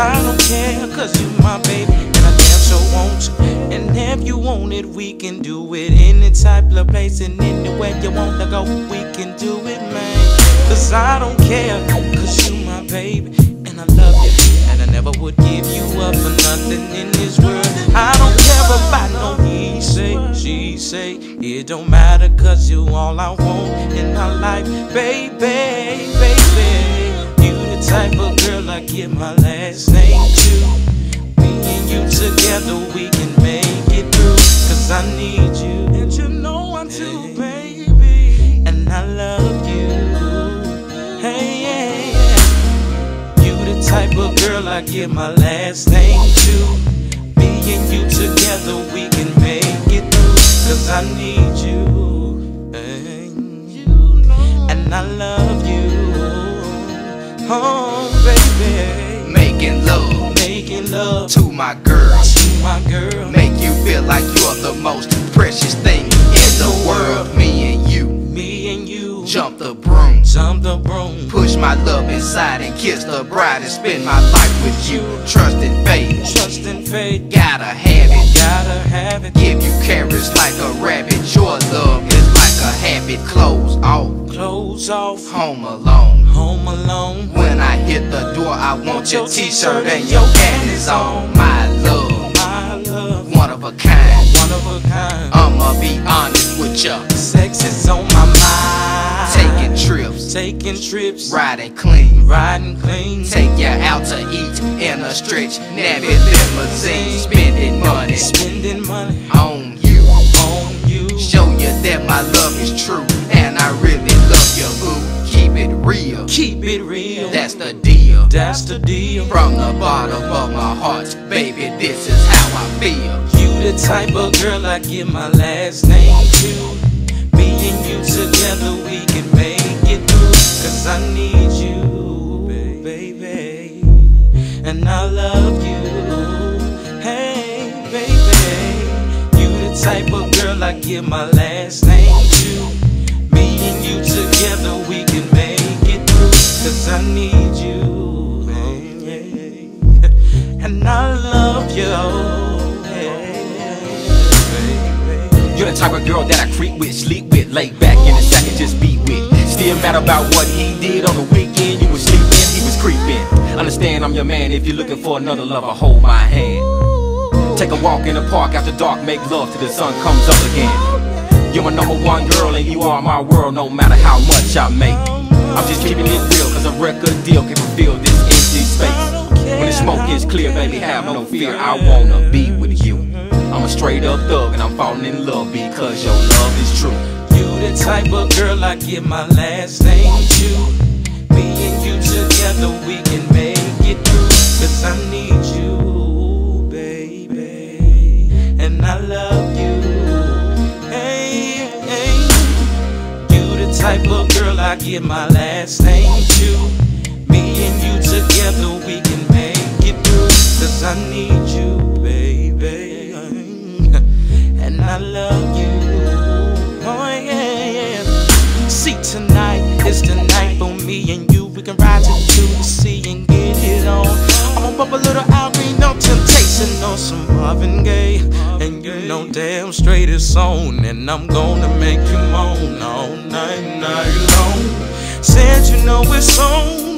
I don't care, cause you my baby, and I damn sure want you. And if you want it, we can do it any type of place and anywhere you wanna go, we can do it, man. Cause I don't care, cause you my baby, and I love you. And I never would give you up for nothing in this world. I don't care about no he say, she say. It don't matter, cause you all I want in my life, baby, baby. You type of girl I give my last name to. Me and you together, we can make it through. Cause I need you. And you know I'm too, baby. And I love you. Hey, yeah, yeah. You the type of girl I give my last name to. Me and you together, we can make it through. Cause I need you. Oh, baby. Making love Making love to my girl. to my girl. Make you feel like you're the most precious thing in the world. Me and you Me and you jump the broom. jump the broom. Push my love inside and kiss the bride and spend my life with you. Trust and faith, Trust and faith, gotta have it. gotta have it. Give you carrots like a rabbit. Your love is like a habit. Close off, Clothes off, home alone. I want your t-shirt and your panties on. My love, My love, one of a kind. one of a kind. I'ma be honest with ya. Sex is on my mind. Taking trips, taking trips, riding clean. riding clean. Take ya out to eat in a stretch Navy limousine. Spending money spending money on you. on you. Show you that my love is true. And I really love you. Ooh, keep it real. Keep it real. Deal. From the bottom of my heart, baby, this is how I feel. You the type of girl I give my last name to. Me and you together, we can make it through. Cause I need you, baby. And I love you. Hey, baby. You the type of girl I give my last name to. Me and you together, we can make it through. Cause I need you. Type of girl that I creep with, sleep with, lay back in the sack and just be with. Still mad about what he did on the weekend. You was sleeping, he was creeping. Understand I'm your man if you're looking for another lover, hold my hand. Take a walk in the park after dark, make love till the sun comes up again. You're my number one girl and you are my world no matter how much I make. I'm just keeping it real cause a record deal can fulfill this empty space. When the smoke is clear, baby, have no fear, I wanna be with you. I'm a straight up thug and I'm falling in love because your love is true. You the type of girl I give my last name to. Me and you together, we can make it through. Cause I need you, baby. And I love you. Hey, hey. You the type of girl I give my last name to. See, tonight is the night for me and you. We can ride to the sea and get it on. I'ma pop a little Green on temptation on some Marvin Gaye. And you know damn straight it's on. And I'm gonna make you moan all night, night long. Said you know it's on